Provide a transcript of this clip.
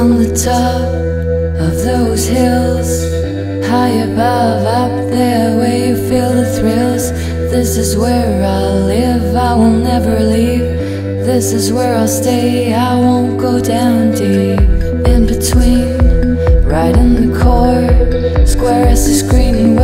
On the top of those hills, high above, up there where you feel the thrills. This is where I'll live, I will never leave. This is where I'll stay, I won't go down deep. In between, right in the core, square as a screen